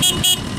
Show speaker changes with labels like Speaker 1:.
Speaker 1: Beep, beep.